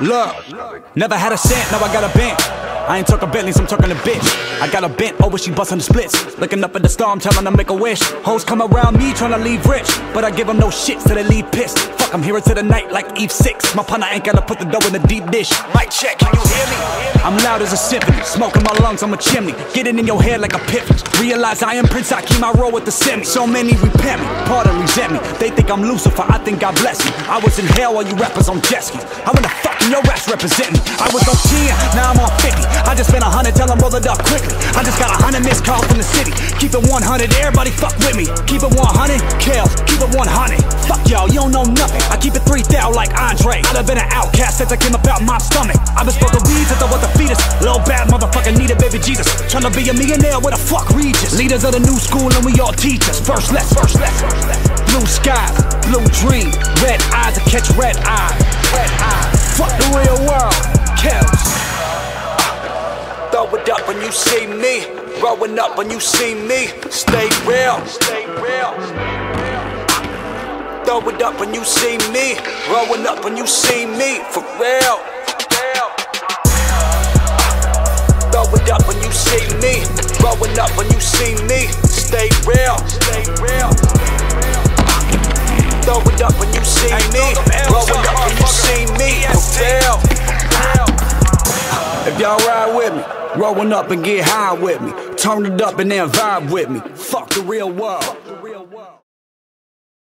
Look, never had a cent, now I got a bank. I ain't talking Bentleys, I'm talking a bitch. I got a bent over, she bustin' the splits. Looking up at the star, I'm telling her make a wish. Hoes come around me trying to leave rich, but I give them no shit so they leave pissed. Fuck, I'm here until the night like Eve 6. My partner ain't gotta put the dough in the deep dish. Mic check, can you hear me? I'm loud as a symphony, smoke in my lungs, I'm a chimney. Get it in your head like a epiphany. Realize I am Prince, I keep my roll with the semi. So many repent me, pardon, resent me. They think I'm Lucifer, I think God bless me. I was in hell while you rappers on jet skis. I wanna fucking your ass represent me. I was on 10, now I'm on 50. I just spent a hundred, tell them roll it up quickly. I just got a hundred missed calls from the city. Keep it 100, everybody fuck with me. Keep it 100, Kels, keep it 100. Fuck y'all, you don't know nothing. I keep it 3,000 like Andre. I'd have been an outcast since I came about my stomach. I been the weeds since I was the fetus. Little bad motherfucker needed baby Jesus. Tryna be a millionaire, where the fuck Regis? Leaders of the new school and we all teachers. First less, first less, first less. Blue skies, blue dream, red eyes to catch red eyes. Red eyes. Fuck the real world, see me. Growing up when you see me. Stay real. Stay real. Throw it up when you see me. Growing up when you see me. For real. Throw it up when you see me. Growing up when you see me. Stay real. Stay real. Throw it up ride with me. Rolling up and get high with me. Turn it up and then vibe with me. Fuck the real world.